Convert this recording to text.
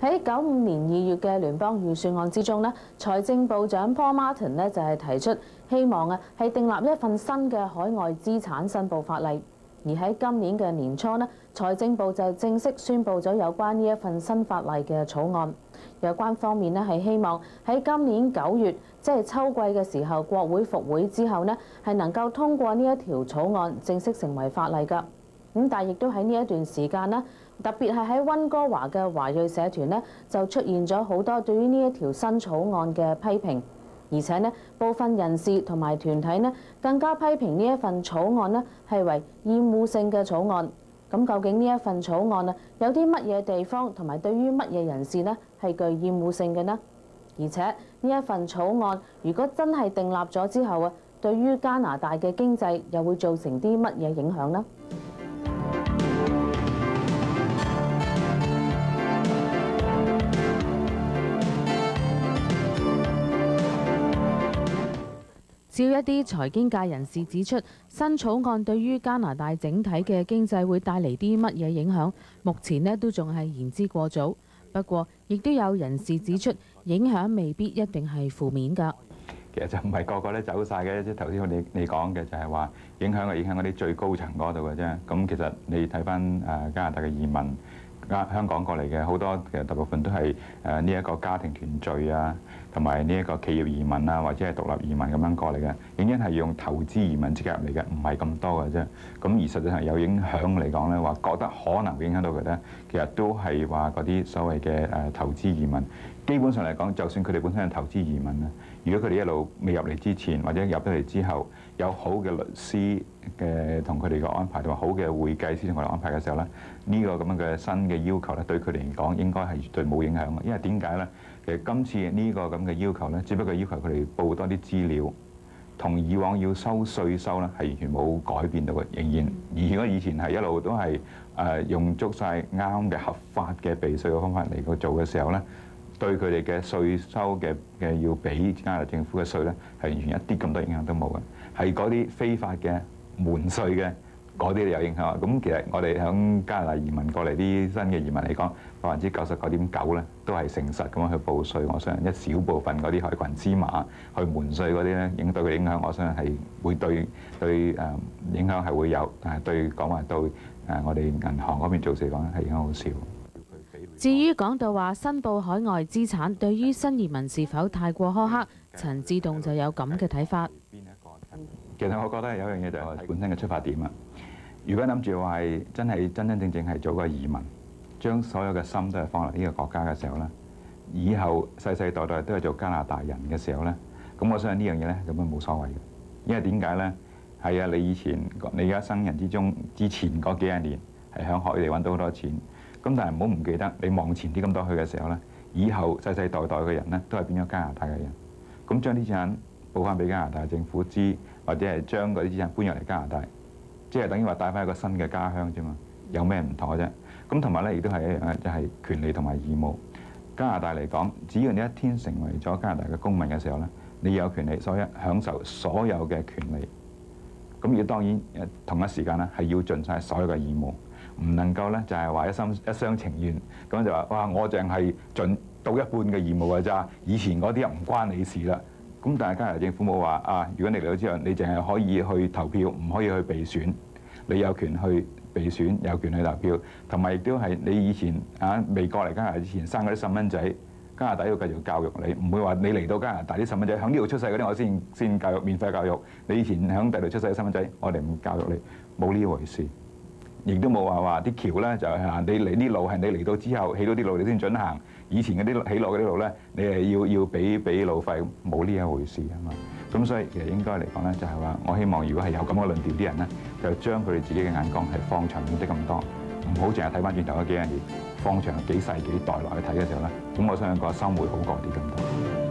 喺九五年二月嘅聯邦預算案之中呢，財政部長 Paul Martin 呢就係提出希望啊係訂立一份新嘅海外資產申報法例。而喺今年嘅年初呢，財政部就正式宣布咗有關呢一份新法例嘅草案。有關方面呢係希望喺今年九月，即係秋季嘅時候，國會復會之後呢係能夠通過呢一條草案，正式成為法例㗎。咁但係亦都喺呢一段時間呢，特別係喺溫哥華嘅華裔社團呢，就出現咗好多對於呢一條新草案嘅批評，而且呢部分人士同埋團體呢更加批評呢一份草案呢係為厭惡性嘅草案。咁究竟呢一份草案啊有啲乜嘢地方同埋對於乜嘢人士呢係具厭惡性嘅呢？而且呢一份草案如果真係訂立咗之後啊，對於加拿大嘅經濟又會造成啲乜嘢影響呢？照一啲財經界人士指出，新草案對於加拿大整體嘅經濟會帶嚟啲乜嘢影響，目前呢都仲係言之過早。不過，亦都有人士指出，影響未必一定係負面㗎。其實就唔係個個都走晒嘅，即係頭先我哋你講嘅就係話影響係影響嗰啲最高層嗰度嘅啫。咁其實你睇翻誒加拿大嘅移民。香港過嚟嘅好多其實大部分都係誒呢一個家庭團聚啊，同埋呢一個企業移民啊，或者係獨立移民咁樣過嚟嘅，已經係用投資移民資格入嚟嘅，唔係咁多嘅啫。咁而實際上有影響嚟講咧，話覺得可能會影響到佢咧，其實都係話嗰啲所謂嘅誒投資移民。基本上嚟講，就算佢哋本身係投資移民啊，如果佢哋一路未入嚟之前，或者入咗嚟之後，有好嘅律師嘅同佢哋嘅安排，同埋好嘅會計師同佢哋安排嘅時候咧，呢個咁樣嘅新嘅要求咧，對佢哋嚟講應該係絕對冇影響嘅。因為點解咧？其實今次呢個咁嘅要求咧，只不過要求佢哋報多啲資料，同以往要收稅收咧係完全冇改變到嘅，仍然。而如果以前係一路都係誒用足晒啱嘅合法嘅避税嘅方法嚟去做嘅時候咧。對佢哋嘅稅收嘅嘅要俾加拿大政府嘅稅咧，係完全一啲咁多影響都冇嘅，係嗰啲非法嘅瞞稅嘅嗰啲有影響。咁其實我哋響加拿大移民過嚟啲新嘅移民嚟講，百分之九十九點九咧都係誠實咁樣去報稅。我相信一小部分嗰啲海群芝麻去瞞稅嗰啲咧，影對佢影響，我相信係會對對誒影響係會有，但係對講話對誒我哋銀行嗰邊做事講係影響好少。至於講到話申報海外資產對於新移民是否太過苛刻，陳志棟就有咁嘅睇法。其實我覺得有樣嘢就係我本身嘅出發點啊。如果諗住話係真係真真正正係做個移民，將所有嘅心都係放落呢個國家嘅時候咧，以後世世代代都係做加拿大人嘅時候咧，咁我相信呢樣嘢咧根本冇所謂嘅。因為點解咧？係啊，你以前你而家生人之中之前嗰幾廿年係響海地揾到好多錢。咁但係唔好唔記得，你望前啲咁多去嘅時候咧，以後世世代代嘅人咧都係變咗加拿大嘅人。咁將啲資產報翻俾加拿大政府知，或者係將嗰啲資產搬入嚟加拿大，即係等於話帶翻一個新嘅家鄉啫嘛。有咩唔妥啫？咁同埋咧，亦都係一樣，就係權利同埋義務。加拿大嚟講，只要你一天成為咗加拿大嘅公民嘅時候咧，你有權利所以享受所有嘅權利。咁而當然同一時間咧，係要盡晒所有嘅義務。唔能夠咧，就係話一心一廂情願咁就話哇，我淨係盡到一半嘅義務㗎咋。以前嗰啲又唔關你事啦。咁但係加拿大政府冇話啊，如果你嚟到之後，你淨係可以去投票，唔可以去備選。你有權去備選，有權去投票，同埋亦都係你以前啊未過嚟加拿大之前生嗰啲細蚊仔，加拿大要繼續教育你，唔會話你嚟到加拿大啲細蚊仔喺呢度出世嗰啲，我先先教育免費教育。你以前喺第度出世嘅細蚊仔，我哋唔教育你，冇呢回事。亦都冇話話啲橋咧，就係你嚟啲路係你嚟到之後起到啲路你先準行。以前嗰啲起落嗰啲路咧，你係要要俾俾路費，冇呢一回事啊嘛。咁所以其實應該嚟講咧，就係話我希望如果係有咁嘅論調啲人咧，就將佢哋自己嘅眼光係放長啲咁多，唔好淨係睇翻轉頭嗰幾樣嘢，放長幾世幾代落去睇嘅時候咧，咁我相信個心會好過啲咁多。